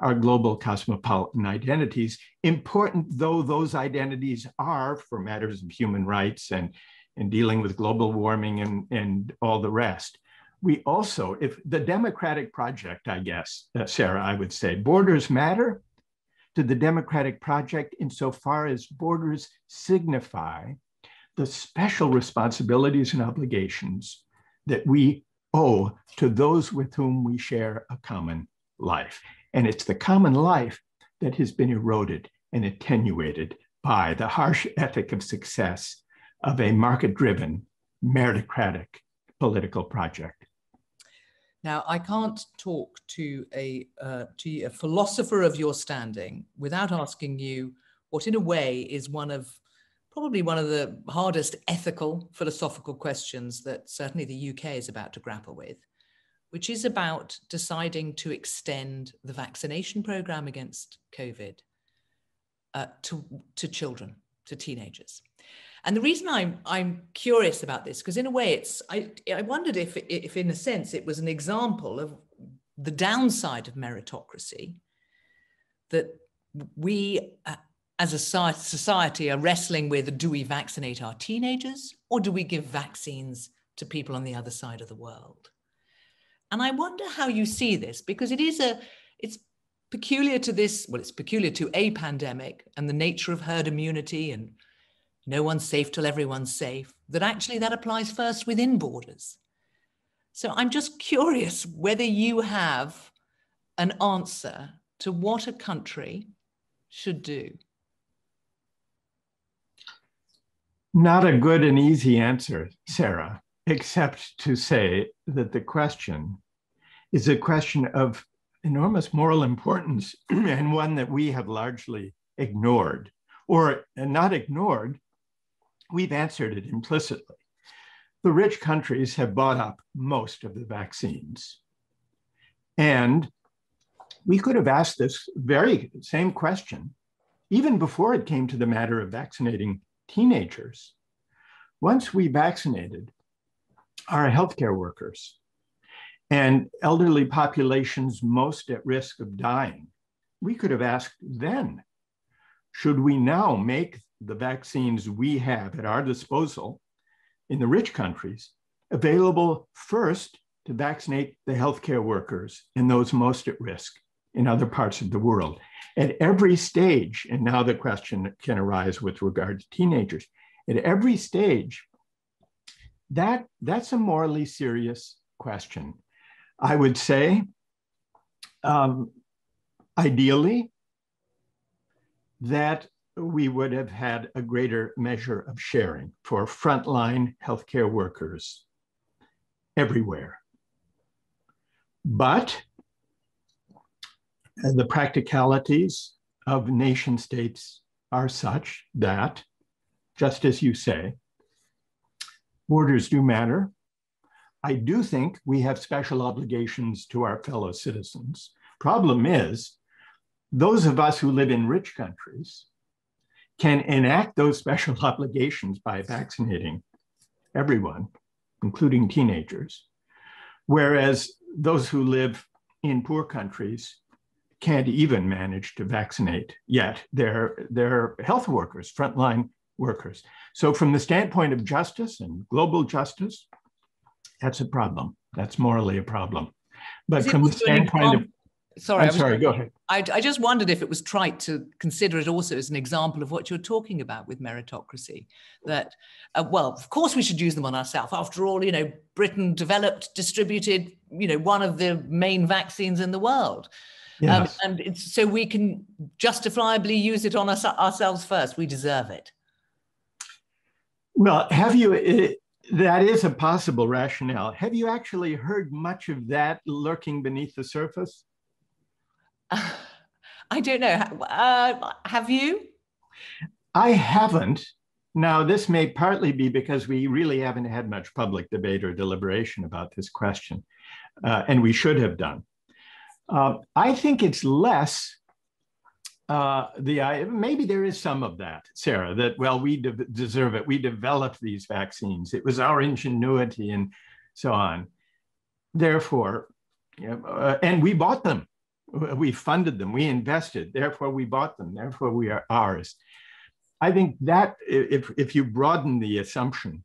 our global cosmopolitan identities, important though those identities are for matters of human rights and, and dealing with global warming and, and all the rest. We also, if the democratic project, I guess, uh, Sarah, I would say, borders matter to the democratic project insofar as borders signify the special responsibilities and obligations that we owe to those with whom we share a common life. And it's the common life that has been eroded and attenuated by the harsh ethic of success of a market driven, meritocratic political project. Now, I can't talk to a, uh, to a philosopher of your standing without asking you what, in a way, is one of probably one of the hardest ethical philosophical questions that certainly the UK is about to grapple with, which is about deciding to extend the vaccination program against COVID uh, to, to children, to teenagers. And the reason I'm, I'm curious about this, because in a way it's, I, I wondered if, if in a sense it was an example of the downside of meritocracy, that we uh, as a society are wrestling with, do we vaccinate our teenagers or do we give vaccines to people on the other side of the world? And I wonder how you see this, because it is a, it's peculiar to this, well, it's peculiar to a pandemic and the nature of herd immunity and no one's safe till everyone's safe, that actually that applies first within borders. So I'm just curious whether you have an answer to what a country should do. Not a good and easy answer, Sarah, except to say that the question is a question of enormous moral importance and one that we have largely ignored, or not ignored, we've answered it implicitly. The rich countries have bought up most of the vaccines. And we could have asked this very same question even before it came to the matter of vaccinating teenagers. Once we vaccinated our healthcare workers and elderly populations most at risk of dying, we could have asked then should we now make the vaccines we have at our disposal in the rich countries available first to vaccinate the healthcare workers and those most at risk in other parts of the world. At every stage, and now the question can arise with regard to teenagers, at every stage, that, that's a morally serious question. I would say, um, ideally, that we would have had a greater measure of sharing for frontline healthcare workers everywhere. But the practicalities of nation states are such that, just as you say, borders do matter. I do think we have special obligations to our fellow citizens. Problem is, those of us who live in rich countries can enact those special obligations by vaccinating everyone, including teenagers, whereas those who live in poor countries can't even manage to vaccinate yet. Their, their health workers, frontline workers. So, from the standpoint of justice and global justice, that's a problem. That's morally a problem. But from the standpoint of Sorry, I'm I sorry. Go ahead. I, I, just wondered if it was trite to consider it also as an example of what you're talking about with meritocracy. That, uh, well, of course we should use them on ourselves. After all, you know, Britain developed, distributed, you know, one of the main vaccines in the world. Um, yes. Um, and so we can justifiably use it on us, ourselves first. We deserve it. Well, have you? That is a possible rationale. Have you actually heard much of that lurking beneath the surface? I don't know. Uh, have you? I haven't. Now, this may partly be because we really haven't had much public debate or deliberation about this question, uh, and we should have done. Uh, I think it's less uh, the maybe there is some of that, Sarah. That well, we de deserve it. We developed these vaccines. It was our ingenuity and so on. Therefore, uh, and we bought them we funded them, we invested, therefore we bought them, therefore we are ours. I think that if, if you broaden the assumption,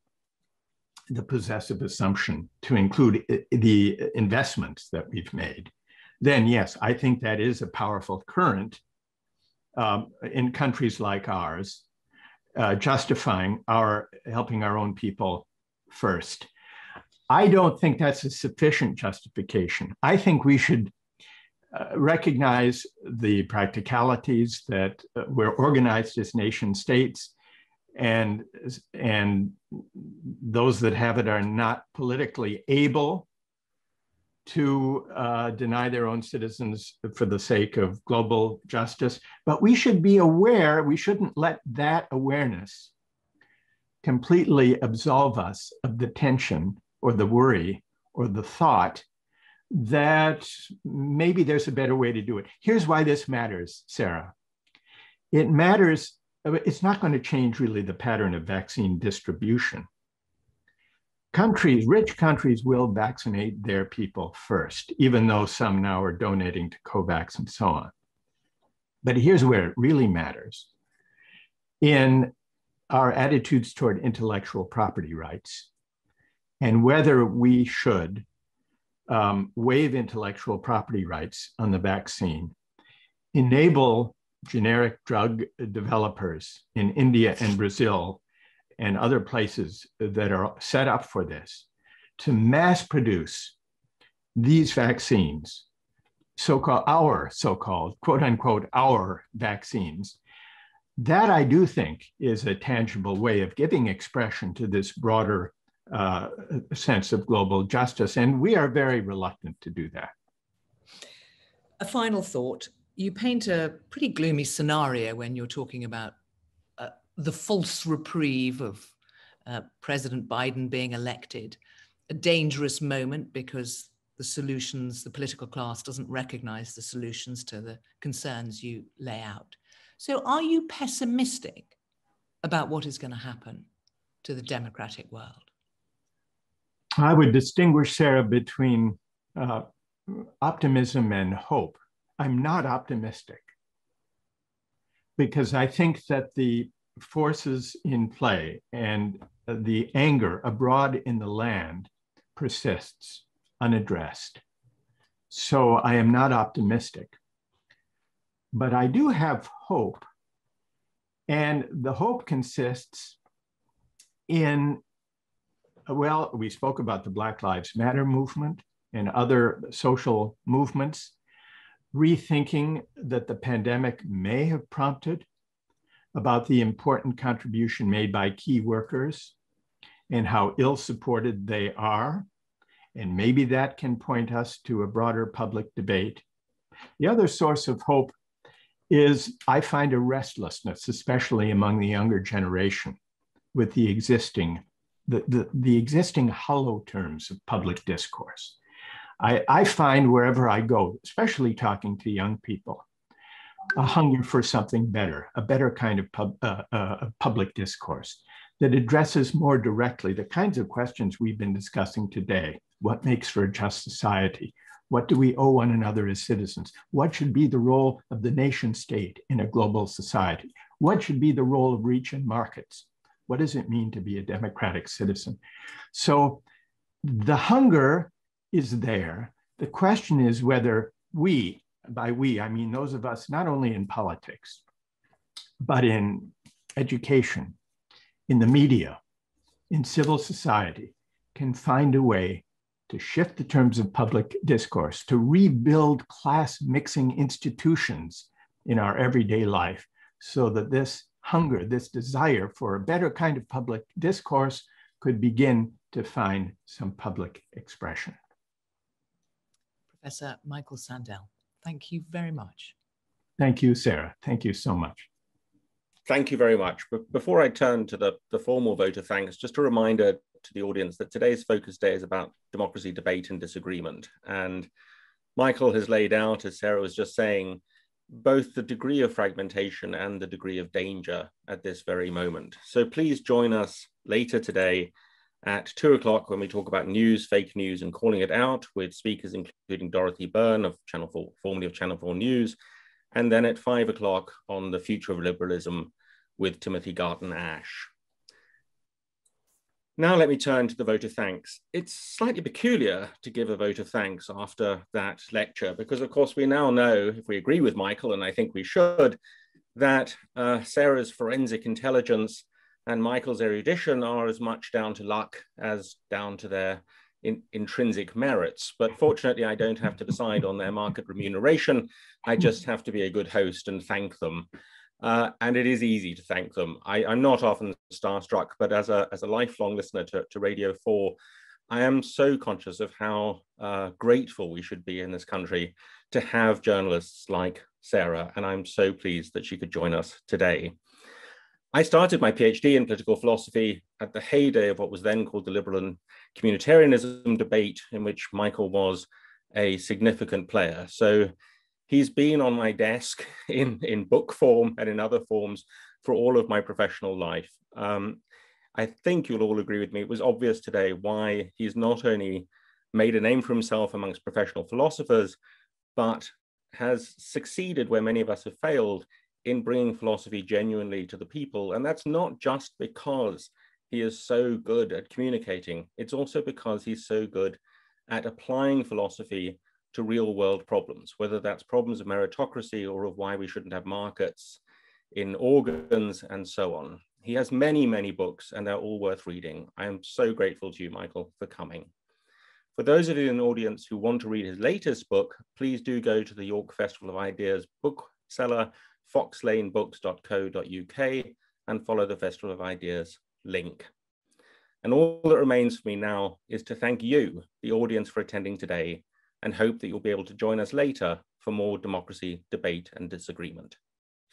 the possessive assumption to include the investments that we've made, then yes, I think that is a powerful current um, in countries like ours, uh, justifying our helping our own people first. I don't think that's a sufficient justification. I think we should uh, recognize the practicalities that uh, we're organized as nation states and and those that have it are not politically able to uh, deny their own citizens for the sake of global justice. But we should be aware, we shouldn't let that awareness completely absolve us of the tension or the worry or the thought that maybe there's a better way to do it. Here's why this matters, Sarah. It matters, it's not going to change really the pattern of vaccine distribution. Countries, rich countries will vaccinate their people first, even though some now are donating to COVAX and so on. But here's where it really matters. In our attitudes toward intellectual property rights and whether we should um, waive intellectual property rights on the vaccine, enable generic drug developers in India and Brazil and other places that are set up for this to mass produce these vaccines, so-called our so-called quote unquote our vaccines. That I do think is a tangible way of giving expression to this broader uh, sense of global justice. And we are very reluctant to do that. A final thought you paint a pretty gloomy scenario when you're talking about the false reprieve of uh, President Biden being elected, a dangerous moment because the solutions, the political class doesn't recognize the solutions to the concerns you lay out. So, are you pessimistic about what is going to happen to the democratic world? I would distinguish, Sarah, between uh, optimism and hope. I'm not optimistic because I think that the forces in play and the anger abroad in the land persists unaddressed. So I am not optimistic. But I do have hope. And the hope consists in well, we spoke about the Black Lives Matter movement and other social movements, rethinking that the pandemic may have prompted about the important contribution made by key workers and how ill supported they are. And maybe that can point us to a broader public debate. The other source of hope is I find a restlessness, especially among the younger generation, with the existing the, the, the existing hollow terms of public discourse. I, I find wherever I go, especially talking to young people, a hunger for something better, a better kind of pub, uh, uh, public discourse that addresses more directly the kinds of questions we've been discussing today. What makes for a just society? What do we owe one another as citizens? What should be the role of the nation state in a global society? What should be the role of reach and markets? What does it mean to be a democratic citizen? So the hunger is there. The question is whether we, by we, I mean those of us not only in politics, but in education, in the media, in civil society, can find a way to shift the terms of public discourse, to rebuild class mixing institutions in our everyday life so that this hunger, this desire for a better kind of public discourse could begin to find some public expression. Professor Michael Sandel, thank you very much. Thank you, Sarah. Thank you so much. Thank you very much. But before I turn to the, the formal vote of thanks, just a reminder to the audience that today's focus day is about democracy, debate, and disagreement. And Michael has laid out, as Sarah was just saying, both the degree of fragmentation and the degree of danger at this very moment. So please join us later today at two o'clock when we talk about news, fake news, and calling it out with speakers including Dorothy Byrne of Channel 4, formerly of Channel 4 News, and then at five o'clock on the future of liberalism with Timothy Garton Ash. Now let me turn to the vote of thanks. It's slightly peculiar to give a vote of thanks after that lecture, because of course we now know, if we agree with Michael, and I think we should, that uh, Sarah's forensic intelligence and Michael's erudition are as much down to luck as down to their in, intrinsic merits. But fortunately, I don't have to decide on their market remuneration. I just have to be a good host and thank them. Uh, and it is easy to thank them. I, am not often starstruck, but as a, as a lifelong listener to, to Radio 4, I am so conscious of how uh, grateful we should be in this country to have journalists like Sarah, and I'm so pleased that she could join us today. I started my PhD in political philosophy at the heyday of what was then called the liberal and communitarianism debate, in which Michael was a significant player. So he's been on my desk in, in book form and in other forms for all of my professional life. Um, I think you'll all agree with me. It was obvious today why he's not only made a name for himself amongst professional philosophers, but has succeeded where many of us have failed in bringing philosophy genuinely to the people. And that's not just because he is so good at communicating, it's also because he's so good at applying philosophy to real world problems, whether that's problems of meritocracy or of why we shouldn't have markets in organs and so on. He has many, many books, and they're all worth reading. I am so grateful to you, Michael, for coming. For those of you in the audience who want to read his latest book, please do go to the York Festival of Ideas bookseller, foxlanebooks.co.uk, and follow the Festival of Ideas link. And all that remains for me now is to thank you, the audience, for attending today, and hope that you'll be able to join us later for more democracy, debate, and disagreement.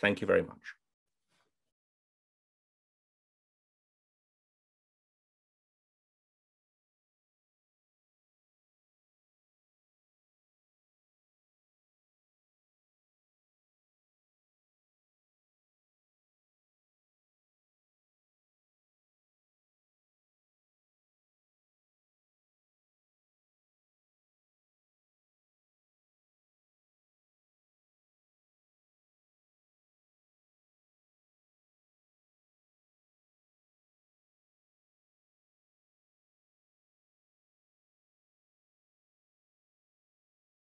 Thank you very much.